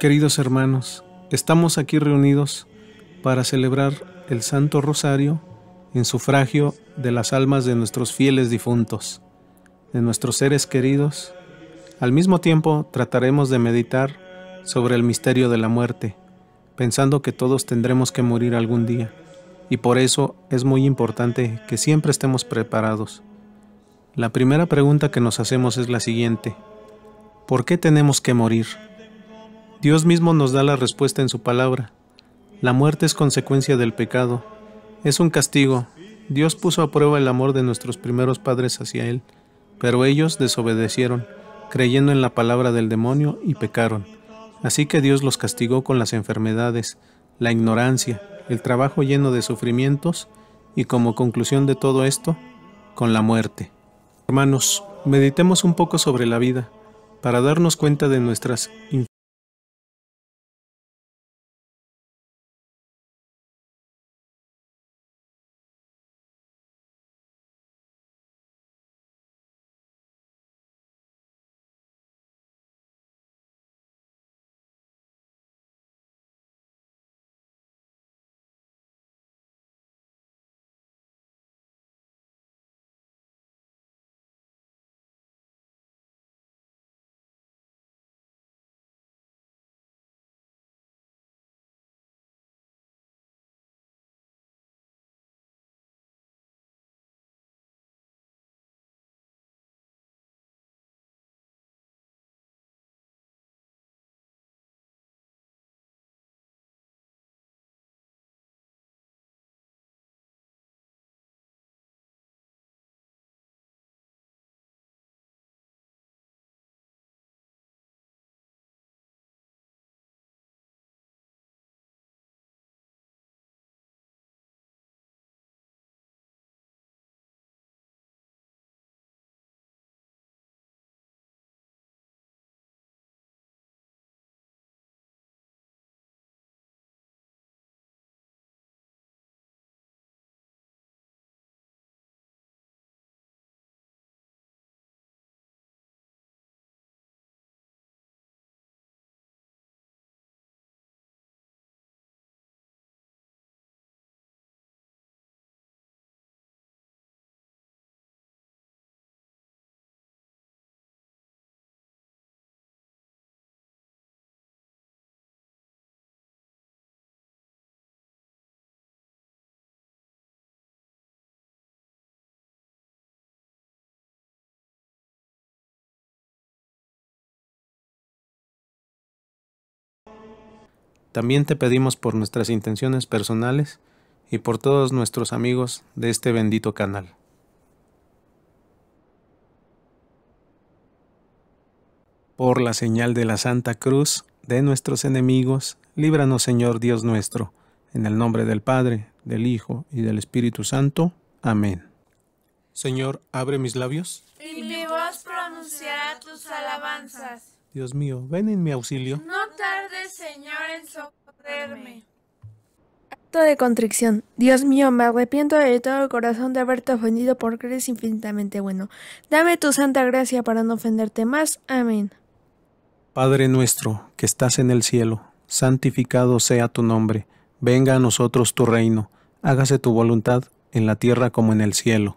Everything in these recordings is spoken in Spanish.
Queridos hermanos, estamos aquí reunidos para celebrar el Santo Rosario en sufragio de las almas de nuestros fieles difuntos, de nuestros seres queridos. Al mismo tiempo trataremos de meditar sobre el misterio de la muerte, pensando que todos tendremos que morir algún día, y por eso es muy importante que siempre estemos preparados. La primera pregunta que nos hacemos es la siguiente. ¿Por qué tenemos que morir? Dios mismo nos da la respuesta en su palabra. La muerte es consecuencia del pecado. Es un castigo. Dios puso a prueba el amor de nuestros primeros padres hacia Él, pero ellos desobedecieron, creyendo en la palabra del demonio y pecaron. Así que Dios los castigó con las enfermedades, la ignorancia, el trabajo lleno de sufrimientos y como conclusión de todo esto, con la muerte. Hermanos, meditemos un poco sobre la vida para darnos cuenta de nuestras También te pedimos por nuestras intenciones personales y por todos nuestros amigos de este bendito canal. Por la señal de la Santa Cruz de nuestros enemigos, líbranos Señor Dios nuestro, en el nombre del Padre, del Hijo y del Espíritu Santo. Amén. Señor, abre mis labios. Y mi voz pronunciará tus alabanzas. Dios mío, ven en mi auxilio. No tardes, Señor, en socorrerme. Acto de contrición. Dios mío, me arrepiento de todo el corazón de haberte ofendido porque eres infinitamente bueno. Dame tu santa gracia para no ofenderte más. Amén. Padre nuestro, que estás en el cielo, santificado sea tu nombre. Venga a nosotros tu reino. Hágase tu voluntad en la tierra como en el cielo.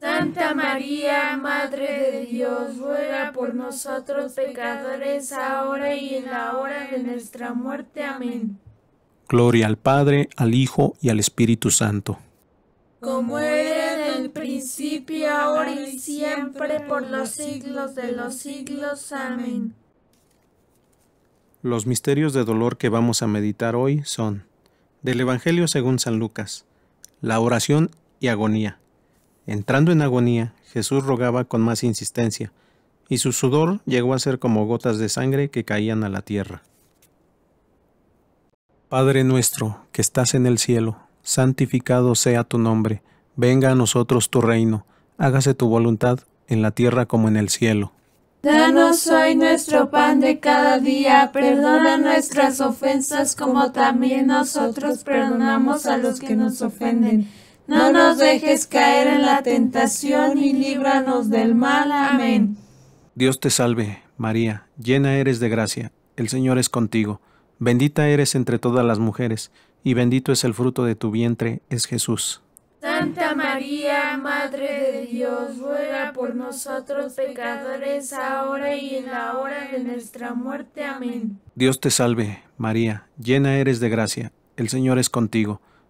Santa María, Madre de Dios, ruega por nosotros pecadores, ahora y en la hora de nuestra muerte. Amén. Gloria al Padre, al Hijo y al Espíritu Santo. Como era en el principio, ahora y siempre, por los siglos de los siglos. Amén. Los misterios de dolor que vamos a meditar hoy son del Evangelio según San Lucas, la oración y agonía. Entrando en agonía, Jesús rogaba con más insistencia, y su sudor llegó a ser como gotas de sangre que caían a la tierra. Padre nuestro, que estás en el cielo, santificado sea tu nombre, venga a nosotros tu reino, hágase tu voluntad en la tierra como en el cielo. Danos hoy nuestro pan de cada día, perdona nuestras ofensas como también nosotros perdonamos a los que nos ofenden. No nos dejes caer en la tentación y líbranos del mal. Amén. Dios te salve, María, llena eres de gracia, el Señor es contigo, bendita eres entre todas las mujeres, y bendito es el fruto de tu vientre, es Jesús. Santa María, Madre de Dios, ruega por nosotros pecadores, ahora y en la hora de nuestra muerte. Amén. Dios te salve, María, llena eres de gracia, el Señor es contigo,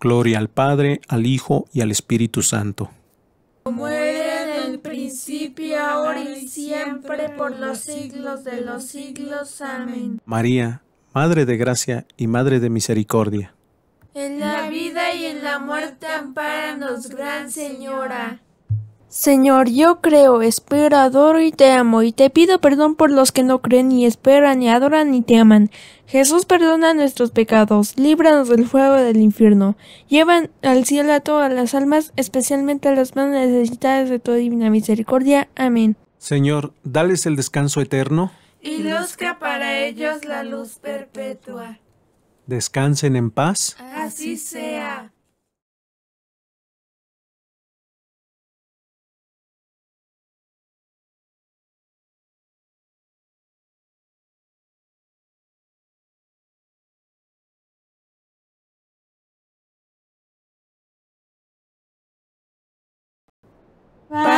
Gloria al Padre, al Hijo y al Espíritu Santo. Como era en el principio, ahora y siempre, por los siglos de los siglos. Amén. María, Madre de Gracia y Madre de Misericordia. En la vida y en la muerte, ampáranos, Gran Señora. Señor, yo creo, espero, adoro y te amo, y te pido perdón por los que no creen, ni esperan, ni adoran, ni te aman. Jesús perdona nuestros pecados, líbranos del fuego del infierno, llevan al cielo a todas las almas, especialmente a las más necesitadas de tu divina misericordia. Amén. Señor, dales el descanso eterno. Y luzca para ellos la luz perpetua. Descansen en paz. Así sea.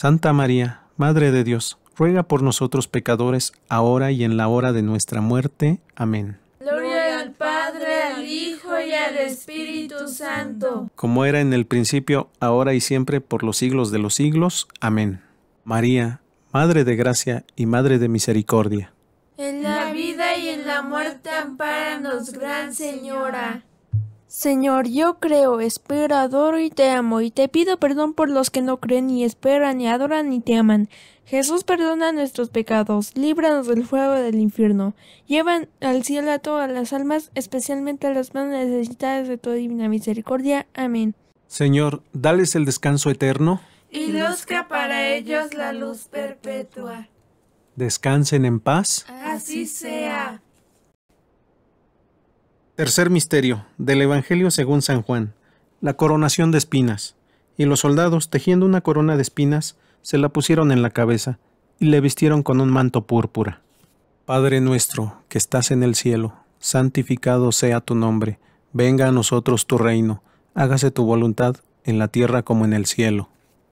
Santa María, Madre de Dios, ruega por nosotros pecadores, ahora y en la hora de nuestra muerte. Amén. Gloria al Padre, al Hijo y al Espíritu Santo. Como era en el principio, ahora y siempre, por los siglos de los siglos. Amén. María, Madre de gracia y Madre de misericordia. En la vida y en la muerte, ampáranos, Gran Señora. Señor, yo creo, espero, adoro y te amo, y te pido perdón por los que no creen, ni esperan, ni adoran, ni te aman. Jesús perdona nuestros pecados, líbranos del fuego del infierno, llevan al cielo a todas las almas, especialmente a las más necesitadas de tu divina misericordia. Amén. Señor, dales el descanso eterno. Y luzca para ellos la luz perpetua. Descansen en paz. Así sea. Tercer misterio del Evangelio según San Juan. La coronación de espinas. Y los soldados, tejiendo una corona de espinas, se la pusieron en la cabeza y le vistieron con un manto púrpura. Padre nuestro, que estás en el cielo, santificado sea tu nombre, venga a nosotros tu reino, hágase tu voluntad en la tierra como en el cielo.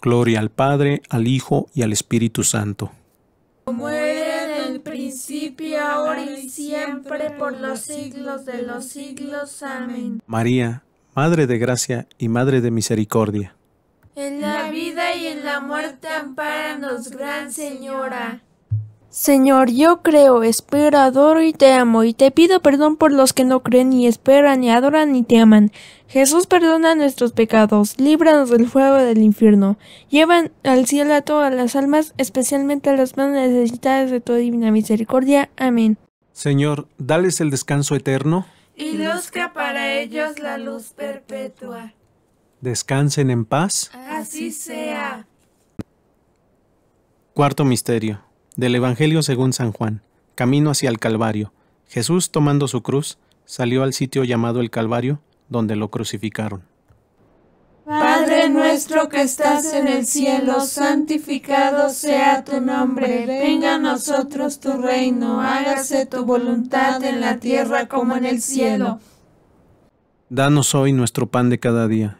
Gloria al Padre, al Hijo y al Espíritu Santo. Como era en el principio, ahora y siempre, por los siglos de los siglos. Amén. María, Madre de Gracia y Madre de Misericordia. En la vida y en la muerte, ampáranos, Gran Señora. Señor, yo creo, espero, adoro y te amo, y te pido perdón por los que no creen, ni esperan, ni adoran, ni te aman. Jesús perdona nuestros pecados, líbranos del fuego del infierno, llevan al cielo a todas las almas, especialmente a las más necesitadas de tu divina misericordia. Amén. Señor, dales el descanso eterno. Y luzca para ellos la luz perpetua. Descansen en paz. Así sea. Cuarto misterio. Del Evangelio según San Juan. Camino hacia el Calvario. Jesús, tomando su cruz, salió al sitio llamado el Calvario, donde lo crucificaron. Padre nuestro que estás en el cielo, santificado sea tu nombre. Venga a nosotros tu reino. Hágase tu voluntad en la tierra como en el cielo. Danos hoy nuestro pan de cada día.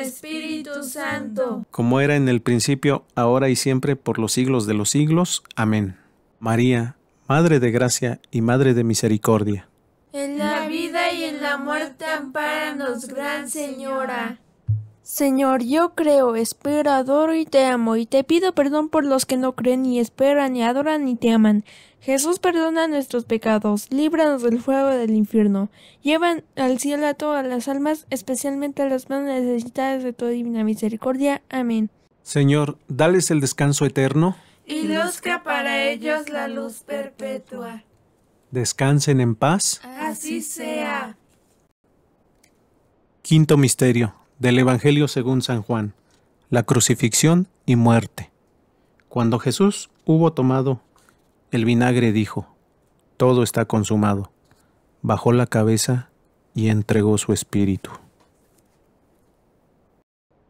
Espíritu Santo. Como era en el principio, ahora y siempre, por los siglos de los siglos. Amén. María, Madre de gracia y Madre de misericordia. En la vida y en la muerte ampáranos, Gran Señora. Señor, yo creo, espero, adoro y te amo, y te pido perdón por los que no creen, ni esperan, ni adoran, ni te aman. Jesús perdona nuestros pecados, líbranos del fuego del infierno, llevan al cielo a todas las almas, especialmente a las más necesitadas de tu divina misericordia. Amén. Señor, dales el descanso eterno. Y luzca para ellos la luz perpetua. Descansen en paz. Así sea. Quinto misterio del Evangelio según San Juan. La crucifixión y muerte. Cuando Jesús hubo tomado el vinagre dijo, Todo está consumado. Bajó la cabeza y entregó su espíritu.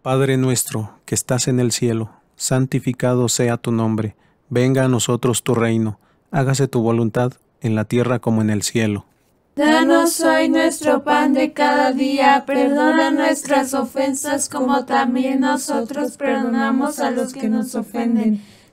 Padre nuestro que estás en el cielo, santificado sea tu nombre, venga a nosotros tu reino, hágase tu voluntad en la tierra como en el cielo. Danos hoy nuestro pan de cada día, perdona nuestras ofensas como también nosotros perdonamos a los que nos ofenden.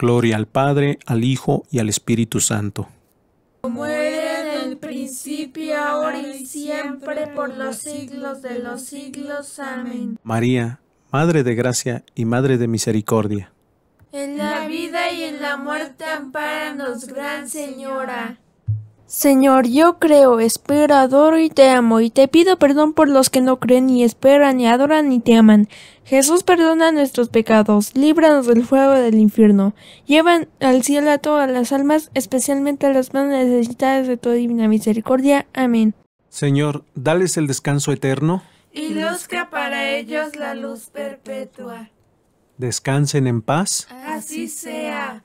Gloria al Padre, al Hijo y al Espíritu Santo. Como era en el principio, ahora y siempre, por los siglos de los siglos. Amén. María, Madre de Gracia y Madre de Misericordia. En la vida y en la muerte, ampáranos, Gran Señora. Señor, yo creo, espero, adoro y te amo, y te pido perdón por los que no creen, ni esperan, ni adoran, ni te aman. Jesús perdona nuestros pecados, líbranos del fuego del infierno, llevan al cielo a todas las almas, especialmente a las más necesitadas de tu divina misericordia. Amén. Señor, dales el descanso eterno, Y luzca para ellos la luz perpetua. descansen en paz. Así sea.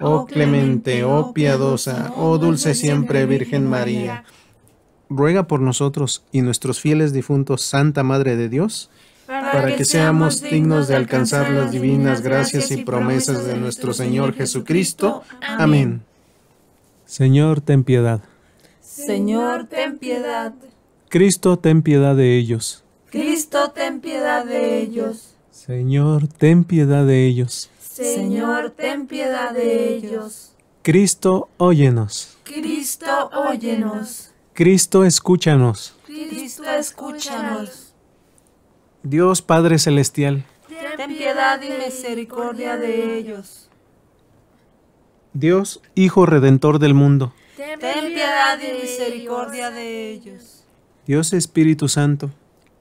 Oh clemente, oh piadosa, oh dulce siempre Virgen María. Ruega por nosotros y nuestros fieles difuntos, Santa Madre de Dios, para que seamos dignos de alcanzar las divinas gracias y promesas de nuestro Señor Jesucristo. Amén. Señor, ten piedad. Señor, ten piedad. Cristo, ten piedad de ellos. Cristo, ten piedad de ellos. Señor, ten piedad de ellos. Señor, ten piedad de ellos. Cristo, óyenos. Cristo, óyenos. Cristo, escúchanos. Cristo, escúchanos. Dios Padre Celestial, Ten piedad y misericordia de ellos. Dios Hijo Redentor del mundo, Ten piedad y misericordia de ellos. Dios Espíritu Santo,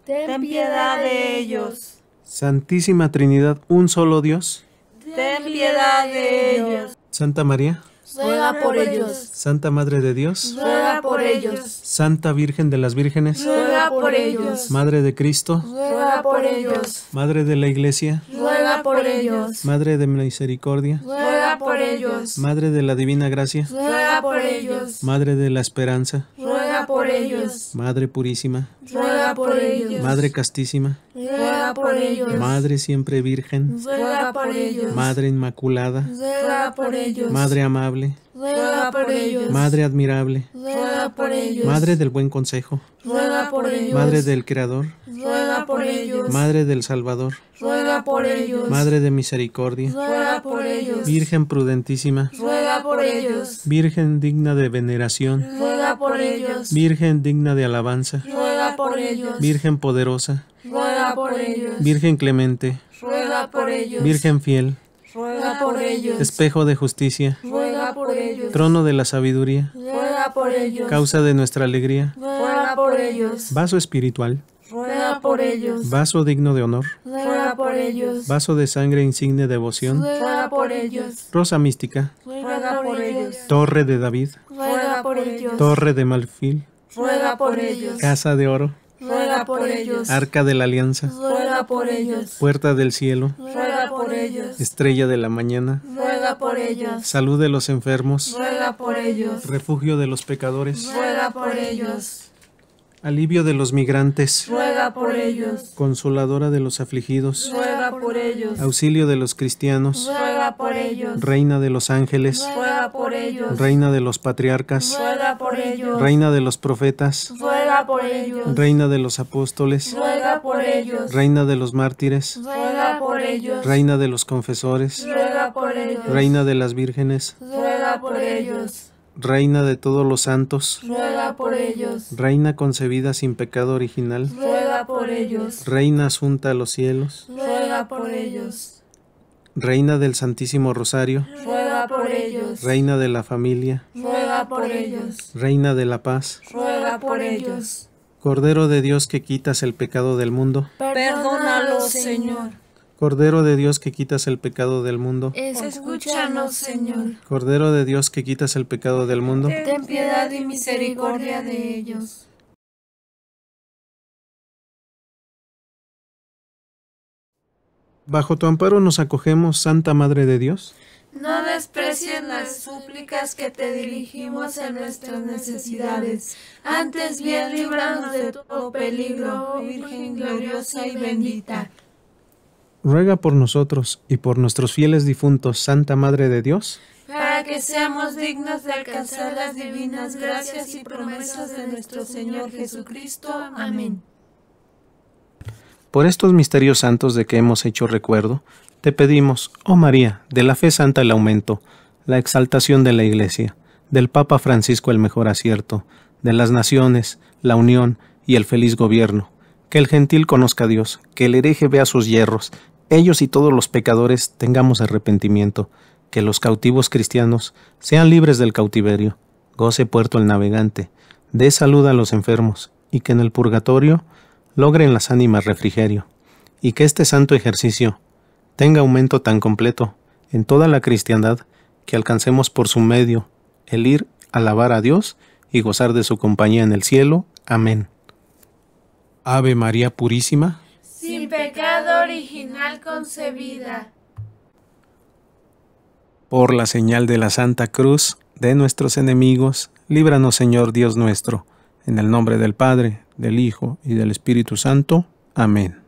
Ten piedad de ellos. Santísima Trinidad, un solo Dios, Ten piedad de ellos. Santa María, Ruega por ellos. Santa Madre de Dios, Ruega por ellos. Santa Virgen de las Vírgenes, Ruega por ellos. Madre de Cristo, Ruega por ellos. Madre de la Iglesia, Ruega por ellos. Madre de Misericordia, Ruega por ellos. Madre de la Divina Gracia, Ruega por ellos. Madre de la Esperanza, Ruega por ellos. Madre Purísima, Ruega por ellos. Madre Castísima, Ruega por ellos. Madre Siempre Virgen, Ruega por ellos. Madre Inmaculada, Ruega por ellos. Madre Amable, Ruega por ellos. Madre Admirable, Ruega por ellos. Madre del Buen Consejo, Ruega por ellos. Madre del Creador, Ruega por ellos. Madre del Salvador, ruega por ellos. Madre de Misericordia, ruega por ellos. Virgen prudentísima, ruega por ellos. Virgen digna de veneración, ruega por ellos. Virgen digna de alabanza, ruega por ellos. Virgen poderosa, ruega por ellos. Virgen clemente, ruega por ellos. Virgen fiel, ruega por ellos. espejo de justicia, ruega por ellos. trono de la sabiduría, ruega por ellos. causa de nuestra alegría, ruega por ellos. vaso espiritual, ruega por ellos. vaso digno de honor, ruega por ellos. vaso de sangre insigne devoción, ruega por ellos. rosa mística, ruega por ellos. torre de David, ruega por ellos. torre de marfil, ruega por ellos. casa de oro, ruega por ellos. arca de la alianza, ruega por ellos. puerta del cielo, ruega por ellos. estrella de la mañana, ruega por ellos. salud de los enfermos, ruega por ellos. refugio de los pecadores, ruega por ellos. Alivio de los migrantes, ruega por ellos. consoladora de los afligidos, ruega por ellos. auxilio de los cristianos, ruega por ellos. reina de los ángeles, ruega por ellos. reina de los patriarcas, ruega por ellos. reina de los profetas, ruega por ellos. reina de los apóstoles, ruega por ellos. reina de los mártires, ruega por ellos. reina de los confesores, ruega por ellos. reina de las vírgenes, ruega por ellos. Reina de todos los santos, ruega por ellos. reina concebida sin pecado original, ruega por ellos. reina asunta a los cielos, ruega por ellos. reina del Santísimo Rosario, ruega por ellos. reina de la familia, ruega por ellos. reina de la paz, ruega por ellos. Cordero de Dios que quitas el pecado del mundo, Perdónalos, Señor. Cordero de Dios que quitas el pecado del mundo, Escúchanos, Señor. Cordero de Dios que quitas el pecado del mundo, Ten piedad y misericordia de ellos. bajo tu amparo nos acogemos, Santa Madre de Dios. No desprecies las súplicas que te dirigimos en nuestras necesidades. Antes bien, líbranos de todo peligro, oh Virgen gloriosa y bendita. Ruega por nosotros y por nuestros fieles difuntos, Santa Madre de Dios, Para que seamos dignos de alcanzar las divinas gracias y promesas de nuestro Señor Jesucristo. Amén. Por estos misterios santos de que hemos hecho recuerdo, te pedimos, oh María, de la fe santa el aumento, la exaltación de la Iglesia, del Papa Francisco el mejor acierto, de las naciones, la unión y el feliz gobierno, que el gentil conozca a Dios, que el hereje vea sus hierros, ellos y todos los pecadores tengamos arrepentimiento, que los cautivos cristianos sean libres del cautiverio, goce puerto el navegante, dé salud a los enfermos, y que en el purgatorio logren las ánimas refrigerio, y que este santo ejercicio tenga aumento tan completo en toda la cristiandad que alcancemos por su medio el ir a alabar a Dios y gozar de su compañía en el cielo. Amén. Ave María Purísima, Sin pecado original concebida. por la señal de la Santa Cruz de nuestros enemigos, líbranos Señor Dios nuestro, en el nombre del Padre, del Hijo y del Espíritu Santo. Amén.